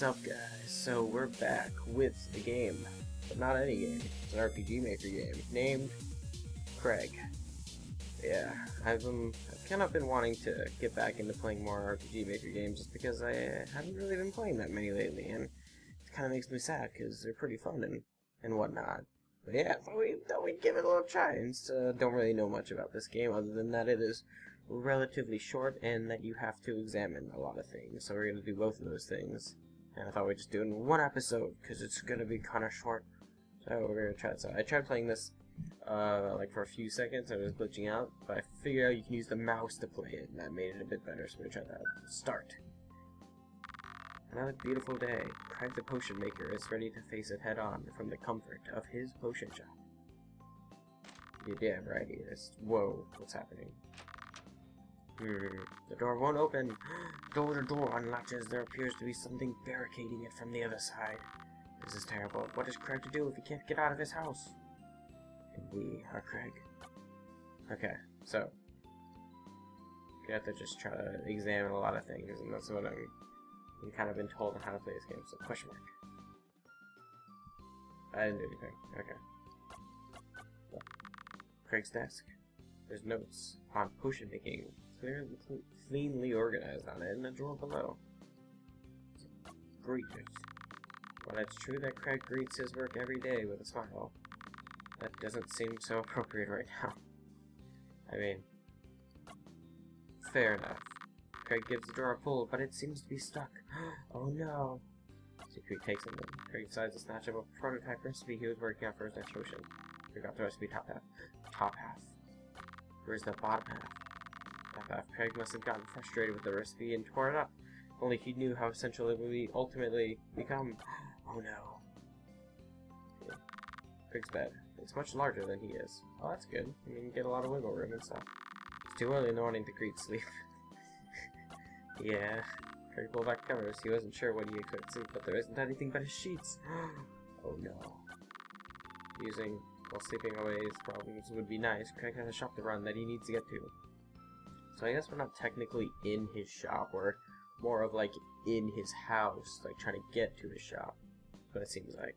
What's up guys? So we're back with a game, but not any game. It's an RPG Maker game named Craig. Yeah, I've, um, I've kind of been wanting to get back into playing more RPG Maker games just because I haven't really been playing that many lately, and it kind of makes me sad because they're pretty fun and, and whatnot. But yeah, thought we thought we'd give it a little try. And uh, don't really know much about this game other than that it is relatively short and that you have to examine a lot of things. So we're gonna do both of those things. And I thought we'd just do it in one episode because it's gonna be kind of short. So we're gonna try it. So I tried playing this uh, like for a few seconds. I was glitching out, but I figured out you can use the mouse to play it, and that made it a bit better. So we're gonna try that. Start. Another beautiful day. Craig the potion maker is ready to face it head on from the comfort of his potion shop. Yeah, damn right he. Whoa, what's happening? The door won't open. Though the door unlatches, there appears to be something barricading it from the other side. This is terrible. What is Craig to do if he can't get out of his house? And we are Craig. Okay, so you have to just try to examine a lot of things, and that's what I'm I'm kind of been told on how to play this game, so question mark. I didn't do anything. Okay. Craig's desk. There's notes on potion making, clearly cleanly organized on it in the drawer below. Greeters. While it's true that Craig greets his work every day with a smile, that doesn't seem so appropriate right now. I mean, fair enough. Craig gives the door a pull, but it seems to be stuck. oh no! Craig takes it and Craig decides to snatch up a prototype recipe he was working on for his next potion. Craig got the recipe top half. Top half. Where's the bottom half? Half. Craig must have gotten frustrated with the recipe and tore it up. Only he knew how essential it would be ultimately become. oh no. Craig's bed. It's much larger than he is. Oh, that's good. You can get a lot of wiggle room and stuff. It's too early in the morning to greet sleep. Yeah. Craig pulled back covers. He wasn't sure what he to see, but there isn't anything but his sheets. oh no. Using while sleeping away his problems would be nice. Craig has a shop to run that he needs to get to. So I guess we're not technically in his shop. We're more of like in his house, like trying to get to his shop. But it seems like.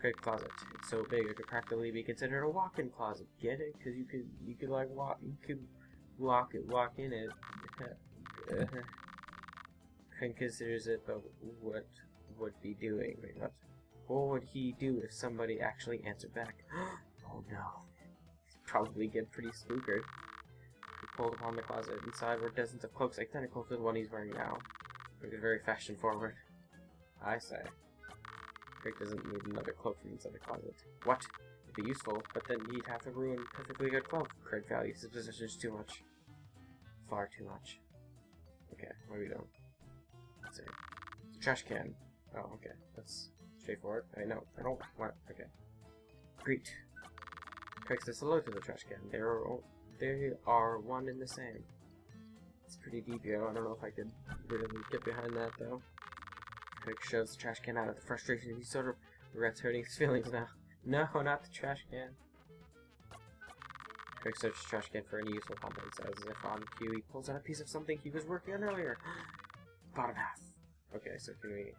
Great closet. It's so big it could practically be considered a walk-in closet. Get it? Because you could you could like walk you could walk it walk in it. Craig considers it, but what would be doing? Wait, what? What would he do if somebody actually answered back? oh no. Probably get pretty spookered. Pulled upon the closet. Inside were dozens of cloaks identical to the one he's wearing now. Craig is very fashion forward. I say. Craig doesn't need another cloak from inside the closet. What? It'd be useful, but then he'd have to ruin perfectly good cloak. Craig values his possessions too much. Far too much. Okay, what are we doing? Let's see. It's a trash can. Oh, okay. That's straightforward. I know. I don't want. Okay. Greet. Craig says hello to the trash can. They are they are one and the same. It's pretty deep here. I don't know if I could really get behind that though. Craig shoves the trash can out of the frustration. He sort of regrets hurting his feelings now. No, not the trash can. Craig searches the trash can for any useful contents. As if on cue, he pulls out a piece of something he was working on earlier. Bottom half. Okay, so can we...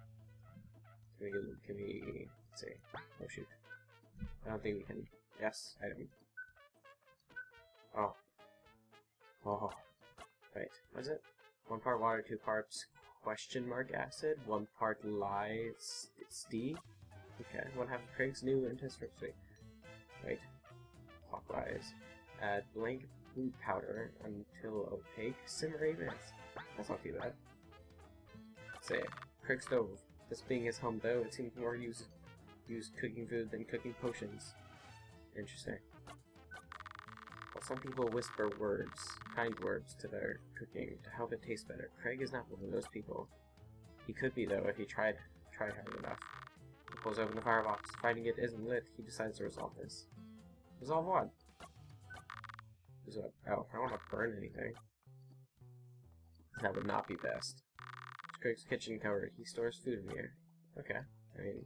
Can we... Can we... Let's see. Oh, shoot. I don't think we can... Yes, item. Oh. Oh. Wait, what is it? One part water, two parts question mark acid, one part lye D. Okay, one half of Craig's new intestine recipe. Wait. Clockwise. Add blank blue powder until opaque. Simmer 8 minutes. That's not too bad. Say, Craig stove. This being his home though, it seems more used use cooking food than cooking potions. Interesting. Some people whisper words, kind words to their cooking to help it taste better, Craig is not one of those people. He could be though if he tried tried hard enough. He pulls open the firebox. Finding it isn't lit, he decides to resolve this. Resolve what? Resolve oh, I don't want to burn anything. That would not be best. Craig's kitchen cupboard. He stores food in here. Okay. I mean,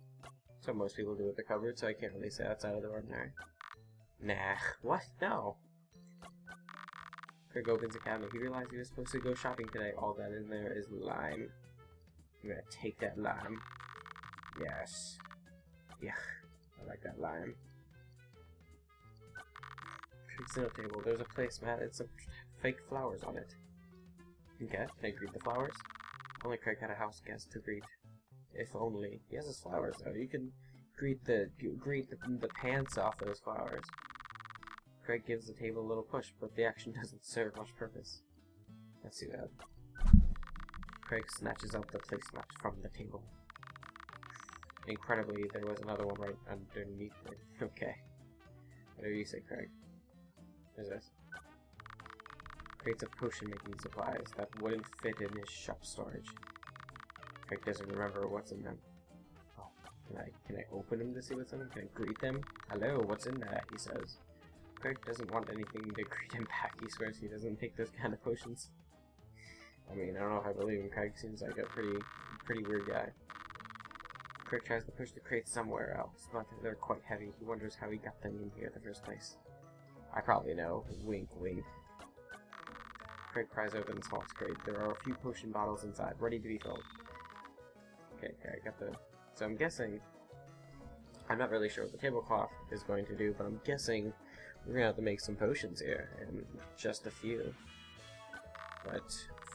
so most people do with the cupboard, so I can't really say that's out of the ordinary. Nah. What? No. Craig opens cabinet. He realized he was supposed to go shopping today. All that in there is lime. I'm gonna take that lime. Yes. Yeah, I like that lime. Dinner table. There's a place, placemat. It's some fake flowers on it. Okay, can I greet the flowers? Only Craig had a house guest to greet. If only. He has his flowers though. You can greet the greet the, the pants off those flowers. Craig gives the table a little push, but the action doesn't serve much purpose. That's too bad. Craig snatches up the placemat from the table. Incredibly, there was another one right underneath it. Okay. Whatever you say, Craig. Is this? Creates a potion making supplies that wouldn't fit in his shop storage. Craig doesn't remember what's in them. Oh, can I can I open them to see what's in them? Can I greet them? Hello, what's in there? He says. Craig doesn't want anything to greet him back. He swears he doesn't take those kind of potions. I mean, I don't know if I believe him. Craig seems like a pretty, pretty weird guy. Craig tries to push the crates somewhere else, but they're quite heavy. He wonders how he got them in here in the first place. I probably know. Wink, wink. Craig pries open the small crate. There are a few potion bottles inside, ready to be filled. Okay, okay, I got the... So I'm guessing... I'm not really sure what the tablecloth is going to do, but I'm guessing we're gonna have to make some potions here, and just a few. But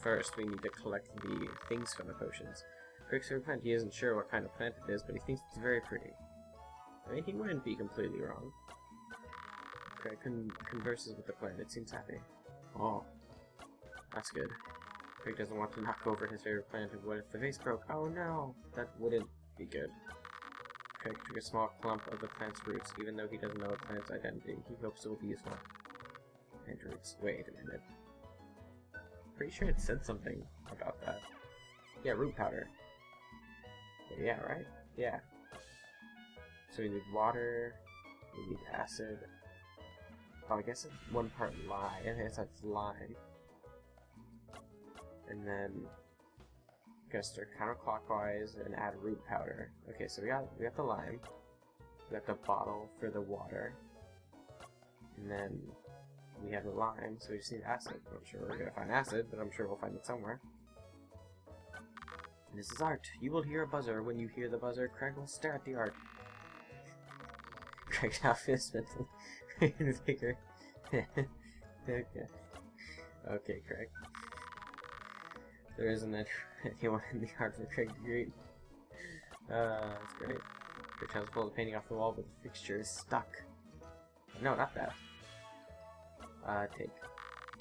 first, we need to collect the things from the potions. Quicksilver plant, he isn't sure what kind of plant it is, but he thinks it's very pretty. I mean, he wouldn't be completely wrong. Craig con converses with the plant, it seems happy. Oh, that's good. Craig doesn't want to knock over his favorite plant, and what if the vase broke? Oh no, that wouldn't be good. Craig took a small clump of the plant's roots, even though he doesn't know the plant's identity. He hopes it will be useful. Plant roots. Wait a minute. Pretty sure it said something about that. Yeah, root powder. Yeah, right? Yeah. So we need water, we need acid. Oh, I guess it's one part lime. I guess that's lime. And then Gotta stir counterclockwise and add root powder. Okay, so we got we got the lime. We got the bottle for the water. And then we have the lime, so we just need acid. I'm sure we're gonna find acid, but I'm sure we'll find it somewhere. And this is art. You will hear a buzzer. When you hear the buzzer, Craig will stare at the art. Craig's outfit is mentally bigger. okay. Okay, Craig. There isn't anyone in the art for Craig to greet. Uh, that's great. Craig tries pulled the painting off the wall, but the fixture is stuck. No, not that. Uh, take.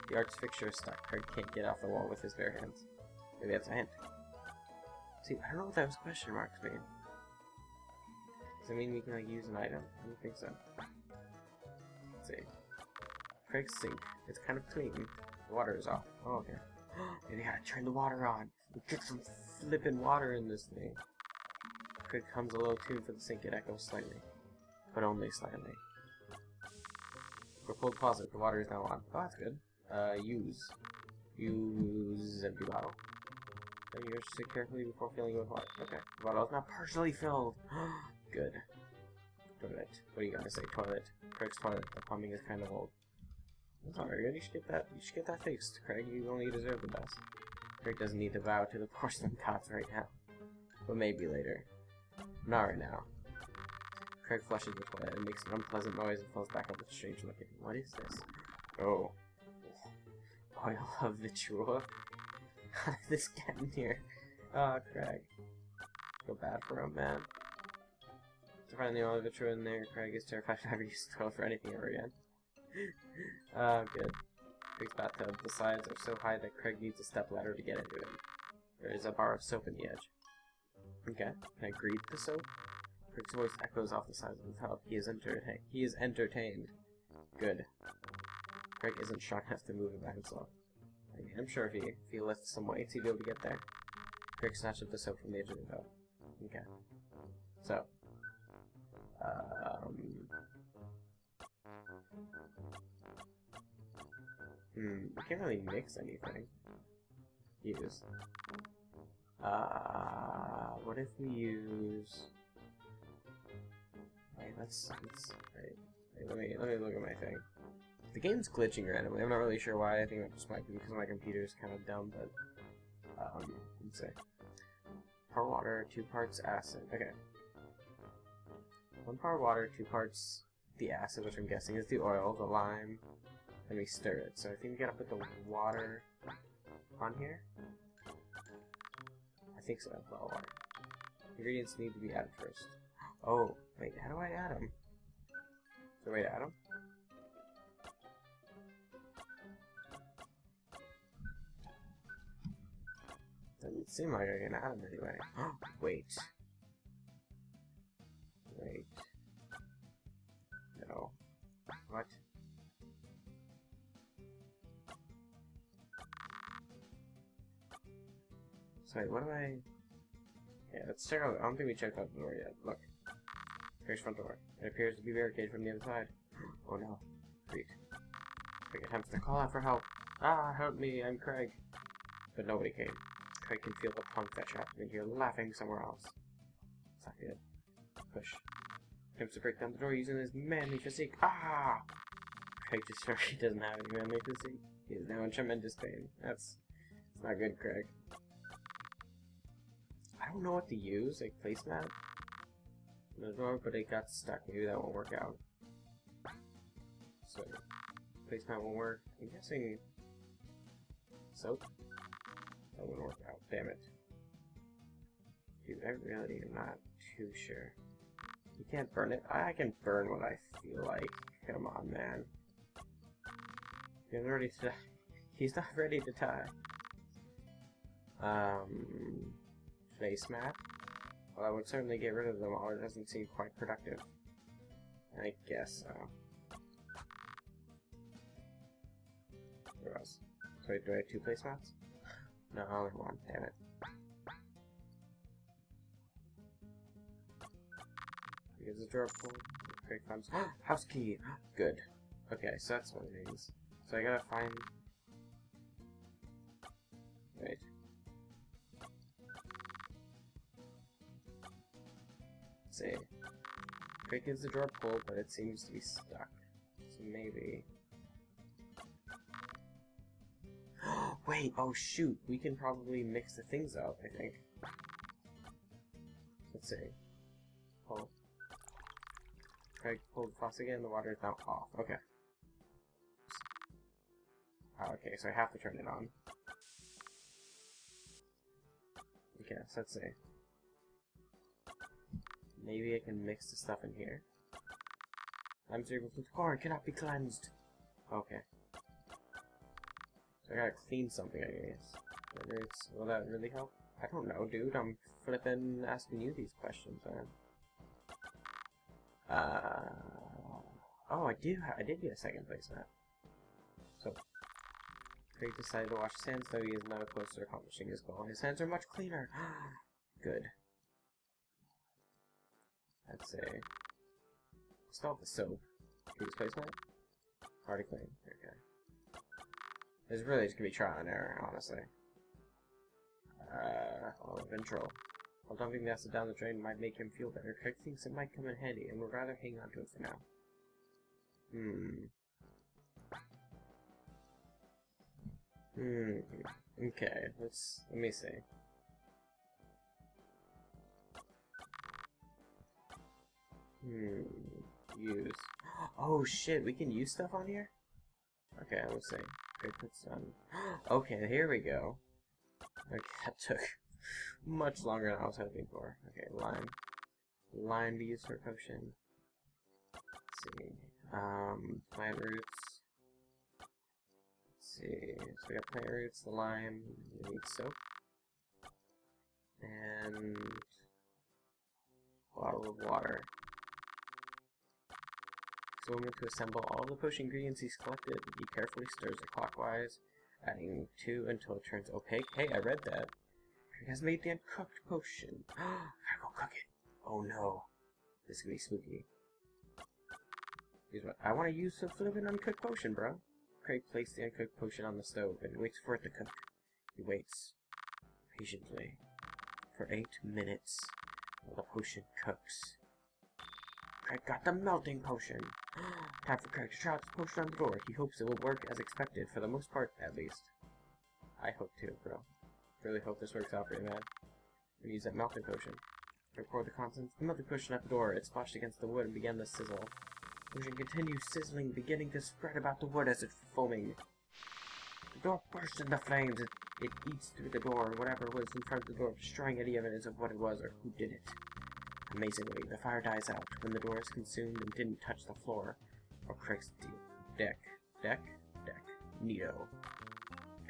The art's fixture is stuck. Craig can't get off the wall with his bare hands. Maybe that's a hint. See, I don't know what those question marks mean. Does it mean we can like use an item? I don't think so. Let's see. Craig's sink. It's kind of clean. The water is off. Oh, okay. and you gotta turn the water on. Get some flippin' water in this thing. Craig comes a low tune for the sink. It echoes slightly, but only slightly. For full deposit, the water is now on. Oh, that's good. Uh, use. Use empty bottle. Then you sit carefully before filling it with water. Okay. The bottle is now partially filled. good. Toilet. What do you gotta say? Toilet. Craig's toilet. The plumbing is kind of old. That's good. You should get that. You should get that fixed, Craig. You only deserve the best. Craig doesn't need to bow to the porcelain gods right now, but maybe later. Not right now. Craig flushes the toilet and makes an unpleasant noise and falls back up with strange looking. What is this? Oh. Oil of vitriol? How did this get in here? Oh, Craig. Feel bad for him, man. To find the oil of in there, Craig is terrified to ever use the toilet for anything ever again. oh, good. Craig's bathtub. The sides are so high that Craig needs a step ladder to get into it. There is a bar of soap in the edge. Okay. Can I greet the soap? Craig's voice echoes off the sides of the tub. He is entertained. He is entertained. Good. Craig isn't strong enough to move it by himself. I mean, I'm sure if he, if he lifts some weights, he'd be able to get there. Craig snatched up the soap from the edge of the tub. Okay. So. Um... Hmm, we can't really mix anything. Use. Uh, what if we use... Wait, let's, let's, wait, let me, let me look at my thing. The game's glitching randomly, I'm not really sure why, I think that just might be because my computer is kind of dumb, but, um, let's see. part water, two parts acid. Okay. One part water, two parts the acid, which I'm guessing is the oil, the lime, and we stir it. So I think we gotta put the water on here. I think so, all water. Ingredients need to be added first. Oh, wait, how do I add them? Way to add them? Doesn't seem like I can add them anyway. wait. Wait. Sorry, what do I... Yeah, let's check out... I don't think we checked out the door yet. Look. Here's front door. It appears to be barricaded from the other side. Oh no. Great. Craig attempts to call out for help. Ah, help me, I'm Craig. But nobody came. Craig can feel the punk that trapped in here laughing somewhere else. It's not good. Push. Attempts to break down the door using his manly physique. Ah! Craig just sure he doesn't have any manly physique. He is now in tremendous pain. That's, that's not good, Craig. I don't know what to use, like placemat door, but it got stuck. Maybe that won't work out. So, placemat won't work. I'm guessing soap? That wouldn't work out. Damn it. Dude, I really am not too sure. You can't burn it? I can burn what I feel like. Come on, man. He's ready to... He's not ready to die. Um... Placemat? Well, I would certainly get rid of them all. It doesn't seem quite productive. I guess so. Where else? So do I have two placemats? No, only one. Damn it. Because the drawer full. Okay, comes. House key! Good. Okay, so that's one of the things. So I gotta find... see. Quick is the drawer pull, but it seems to be stuck. So maybe... Wait, oh shoot, we can probably mix the things up, I think. Let's see. Pull. Craig pulled the faucet again, the water is now off. Okay. Oh, okay, so I have to turn it on. Okay, so let's see. Maybe I can mix the stuff in here. I'm cereal with corn cannot be cleansed. Okay. So I gotta clean something, I guess. Will that really help? I don't know, dude. I'm flipping asking you these questions, man. Uh, oh, I do. I did get a second place map. So, Craig decided to wash his hands, though he is now close to accomplishing his goal. His hands are much cleaner. Good. Let's say, have the soap. Use placement? Already clean. Okay. It's really just gonna be trial and error, honestly. Uh, oh, ventral. While dumping the acid down the drain might make him feel better, Craig thinks it might come in handy and we'd rather hang on to it for now. Hmm. Hmm. Okay, let's, let me see. Hmm. Use. Oh shit, we can use stuff on here? Okay, let's see. Okay, put some. Okay, here we go. Okay, that took much longer than I was hoping for. Okay, lime. Lime to use for potion. Let's see. Um, plant roots. Let's see. So we got plant roots, the lime, we need soap. And bottle of water. Moment to assemble all the potion ingredients he's collected. He carefully stirs it clockwise, adding two until it turns opaque. Hey, I read that. He has made the uncooked potion. Gotta go cook it. Oh no. This could be spooky. Here's what I want to use some flippin' uncooked potion, bro. Craig placed the uncooked potion on the stove and waits for it to cook. He waits patiently for eight minutes while the potion cooks. Craig got the melting potion. Time for Craig to try out the potion on the door. He hopes it will work as expected, for the most part, at least. I hope too, bro. Really hope this works out for you, man. We use that melting potion. I poured the contents of the melting potion at the door. It splashed against the wood and began to sizzle. The potion continued sizzling, beginning to spread about the wood as it foaming. The door burst into flames. It, it eats through the door, and whatever was in front of the door, destroying any evidence of what it was or who did it. Amazingly, the fire dies out when the door is consumed and didn't touch the floor oh, or Craig's deck. Deck? Deck. Neato.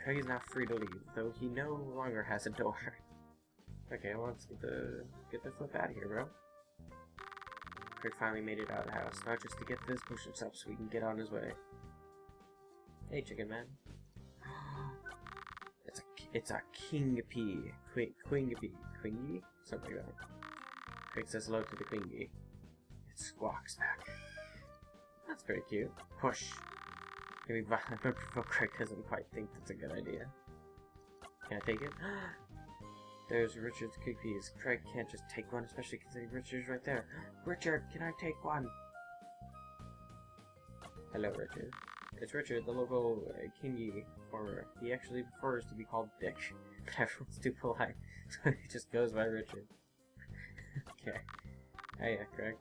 Craig is now free to leave, though he no longer has a door. okay, well, let's get the get the flip out of here, bro. Craig finally made it out of the house, not just to get this push-ups up so he can get on his way. Hey, chicken man. It's a it's a king pea, queen queen pea, quingy, something like that. Craig says hello to the quingy. It squawks back. That's very cute. Push. Giving violent but provoke Craig doesn't quite think that's a good idea. Can I take it? There's Richard's cookies. Craig can't just take one, especially considering Richard's right there. Richard, can I take one? Hello, Richard. It's Richard, the local uh, kingy farmer. He actually prefers to be called Dick, but everyone's too polite, so he just goes by Richard. Okay. Hey, Craig.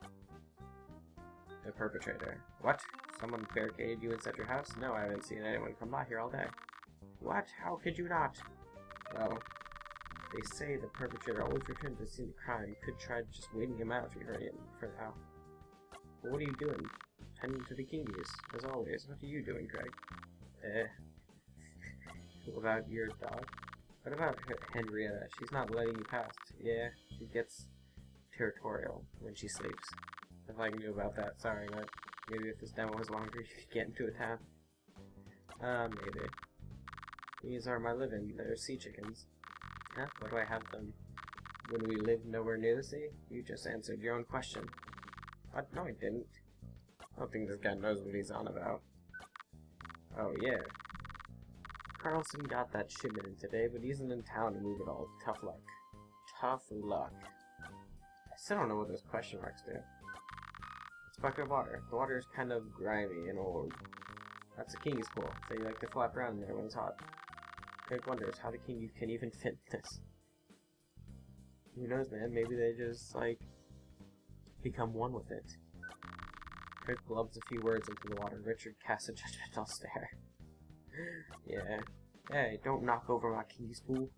The perpetrator. What? Someone barricaded you inside your house? No, I haven't seen anyone come by here all day. What? How could you not? Well, they say the perpetrator always returns to the scene of crime. You could try just waiting him out if you hurry in for now. But what are you doing? Tending to the kingies, as always. What are you doing, Craig? Eh. what about your dog? What about Henrietta? She's not letting you past. Yeah, she gets territorial when she sleeps. If I do about that, sorry, but maybe if this demo was longer, you could get into a town. Uh, maybe. These are my living. They're sea chickens. Huh? What do I have them? When we live nowhere near the sea? You just answered your own question. What? No, I didn't. I don't think this guy knows what he's on about. Oh, yeah. Carlson got that shipment in today, but he isn't in town to move it all. Tough luck. Tough luck. I still don't know what those question marks do. It's bucket of water. The water is kind of grimy and old. That's the king's pool, you like to flap around in there when it's hot. Craig wonders how the king can even fit this. Who knows, man? Maybe they just, like, become one with it. Craig blubs a few words into the water. Richard casts a judgmental stare. yeah. Hey, don't knock over my king's pool.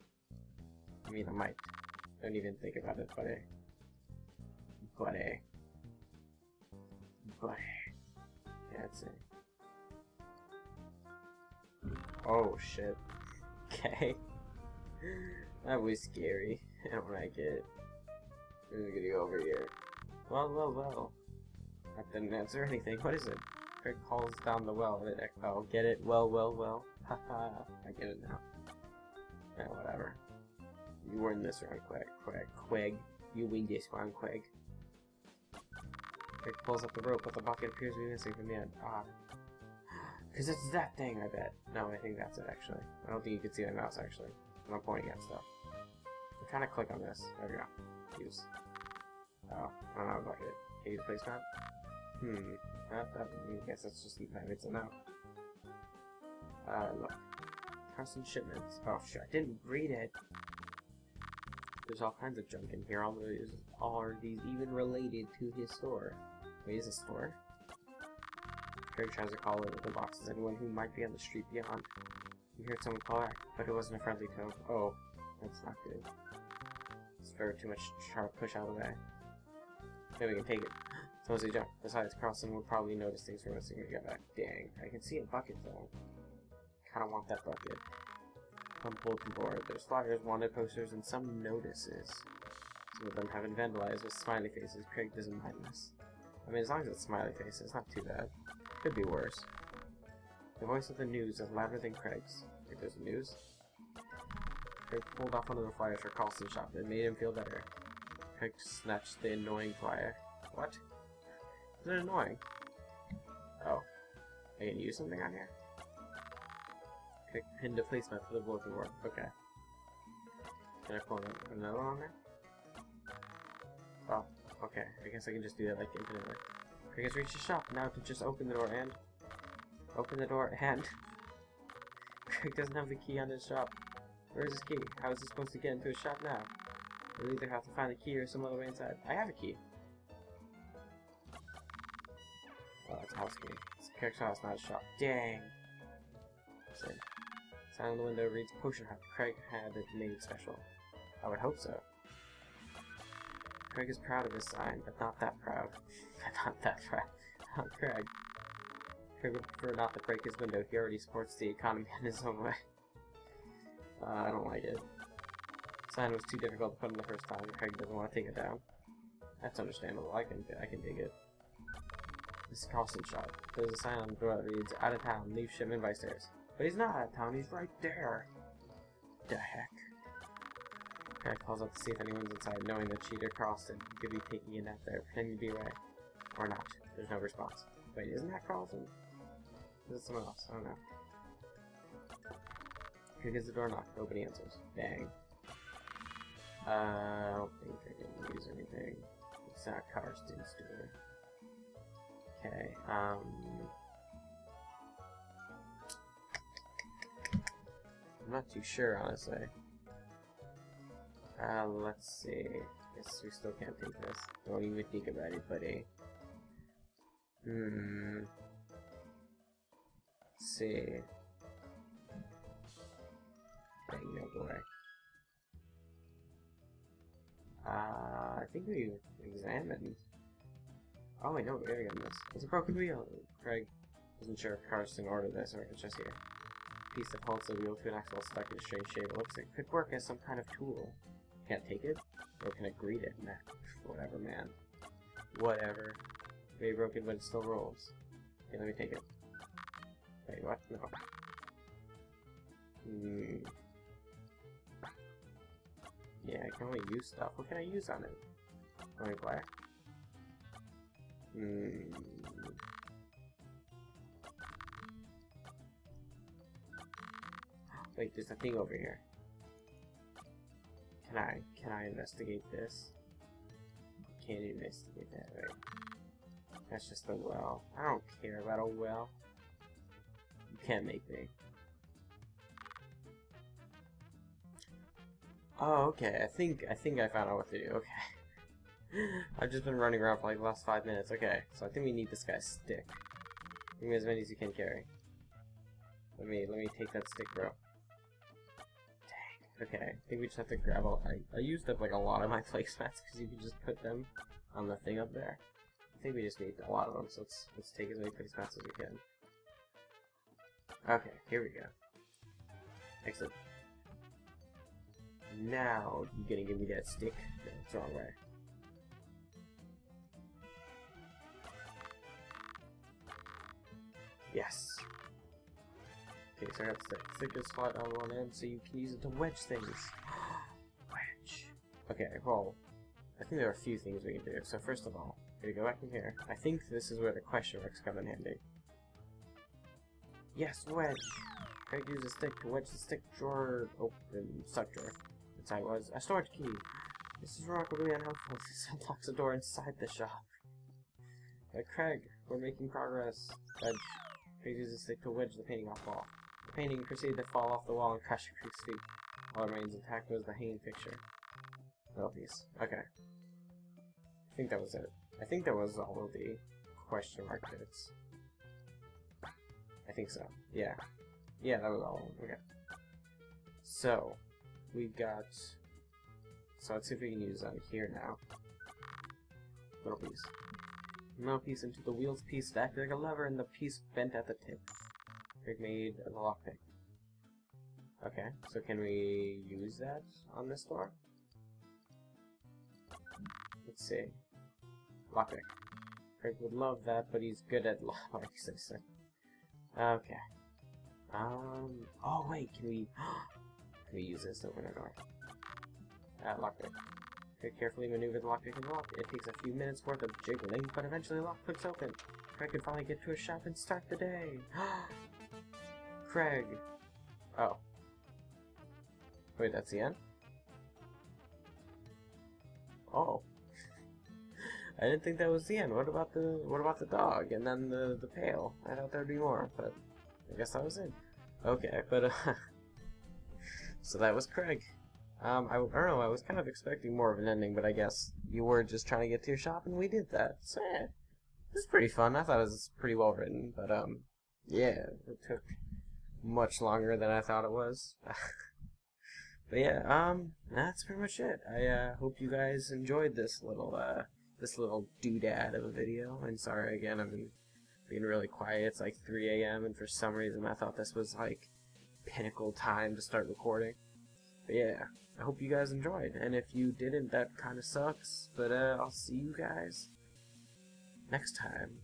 I mean, I might. Don't even think about it, buddy. Buddy. Buddy. That's it. Oh, shit. Okay. that was scary. I don't like it. I'm gonna go over here. Well, well, well. That didn't answer anything. What is it? Craig calls down the well. Oh, get it? Well, well, well. Haha. I get it now. Yeah, whatever. You were in this round, Quag. Quag. Quag. You win this round, Quag. Craig pulls up the rope, but the bucket appears to be missing from the end. Ah. Because it's that thing, I bet. No, I think that's it, actually. I don't think you can see my mouse, actually. I'm not pointing at stuff. I'm trying to click on this. There we go. Use. Oh, I don't have a bucket. Can you use placemat? Hmm. That, that, I guess that's just it's a no. Uh, look. Carson shipments. Oh, shit. I didn't read it. There's all kinds of junk in here. All these, are these even related to his store? Wait, is a store? Craig tries to call with the boxes anyone who might be on the street beyond. You heard someone call back, but it wasn't a friendly tone. Oh, that's not good. It's very too much sharp push out of the way. Maybe we can take it. Suppose he jumped. Besides, Carlson would probably notice things from missing when he got back. Dang, I can see a bucket though. Kinda want that bucket. On bulletin board, there's flyers, wanted posters, and some notices. Some of them have been vandalized with smiley faces. Craig doesn't mind this. I mean, as long as it's smiley faces, it's not too bad. Could be worse. The voice of the news is louder than Craig's. If there's news. Craig pulled off one of the flyers for Carlson's shop. It made him feel better. Craig snatched the annoying flyer. What? Is it annoying? Oh. I can use something on here? Pinned a placement for the bulletin board. Okay. Can I pull another one on there? Oh, okay. I guess I can just do that like infinitely. I guess reach the shop. Now to just open the door and... Open the door and... Craig doesn't have the key on his shop. Where's his key? How is he supposed to get into his shop now? We'll either have to find the key or some other way inside. I have a key. Oh, it's a house key. It's a character's house, not a shop. Dang. On the window reads Potion. Craig had it made special. I would hope so. Craig is proud of his sign, but not that proud. not that proud. Not Craig. Craig would prefer not to break his window. He already supports the economy in his own way. Uh, I don't like it. Sign was too difficult to put in the first time. Craig doesn't want to take it down. That's understandable. I can I can dig it. This is Carlson shop. There's a sign on the door that reads, Out of town, leave shipment by stairs. But he's not out of town, he's right there. The heck? Craig calls up to see if anyone's inside, knowing that Cheater Carlson could be taking a nap there, pretending to be away. Or not. There's no response. Wait, isn't that Carlson? Is it someone else? I don't know. Here gets the door knocked. Nobody answers. Bang. Uh, I don't think I can use anything. It's not Carson's door. Okay, um... I'm not too sure, honestly. Uh, let's see. Guess we still can't take this. Don't even think about it, buddy. Hmm. Let's see. Dang, no boy. Uh, I think we examined. Oh wait, no, we already got this. It's a broken wheel. Craig wasn't sure if Carson ordered this or if it's just here. Piece holds the wheel to an axle stuck in a strange shape. It looks like it could work as some kind of tool. Can't take it? Or can it greet it? Nah, whatever, man. Whatever. Maybe broken, but it still rolls. Okay, let me take it. Wait, what? No. Hmm. Yeah, I can only use stuff. What can I use on it? Only black? Hmm. Wait, there's a thing over here. Can I, can I investigate this? Can't investigate that, right? That's just a well. I don't care about a well. You can't make me. Oh, okay. I think I think I found out what to do. Okay. I've just been running around for like the last five minutes. Okay, so I think we need this guy's stick. Give me as many as you can carry. Let me let me take that stick, bro. Okay, I think we just have to grab all. I I used up like a lot of my placemats because you can just put them on the thing up there. I think we just need a lot of them, so let's let's take as many placemats as we can. Okay, here we go. Exit. Now, you're gonna give me that stick? No, it's the wrong way. Yes. Okay, so I got the stick. Stick on one end, so you can use it to wedge things. wedge. Okay, well, I think there are a few things we can do. So first of all, we go back in here. I think this is where the question marks come in handy. Yes, wedge! Craig use a stick to wedge the stick drawer open, suck drawer. Inside was a storage key. This is remarkably unhelpful. This unlocks a door inside the shop. But Craig, we're making progress. Wedge. Craig uses a stick to wedge the painting off wall. The painting proceeded to fall off the wall and crash at Craig's feet. All that remains intact was the hanging picture. Little piece. Okay. I think that was it. I think that was all of the question mark bits. I think so. Yeah. Yeah, that was all. Okay. So, we've got... So let's see if we can use that here now. Little piece. Metal piece into the wheels piece acted like a lever and the piece bent at the tip. Craig made a lockpick. Okay, so can we use that on this door? Let's see. Lockpick. Craig would love that, but he's good at lockpicks, Okay. Um, oh wait, can we, can we use this to open a door? Uh, lockpick. Craig carefully maneuver the lockpick in the lock. It takes a few minutes worth of jiggling, but eventually the lock clicks open. Craig can finally get to his shop and start the day. Craig. Oh. Wait, that's the end? Oh. I didn't think that was the end. What about the what about the dog and then the the pail? I thought there'd be more, but I guess that was it. Okay, but uh, so that was Craig. Um, I, I don't know, I was kind of expecting more of an ending, but I guess you were just trying to get to your shop and we did that. So, yeah, it was pretty fun. I thought it was pretty well written, but, um, yeah, it took much longer than I thought it was. but yeah, um, that's pretty much it. I, uh, hope you guys enjoyed this little, uh, this little doodad of a video. And sorry again, I've been being really quiet. It's like 3 a.m. and for some reason I thought this was like pinnacle time to start recording. But yeah, I hope you guys enjoyed. And if you didn't, that kind of sucks. But uh, I'll see you guys next time.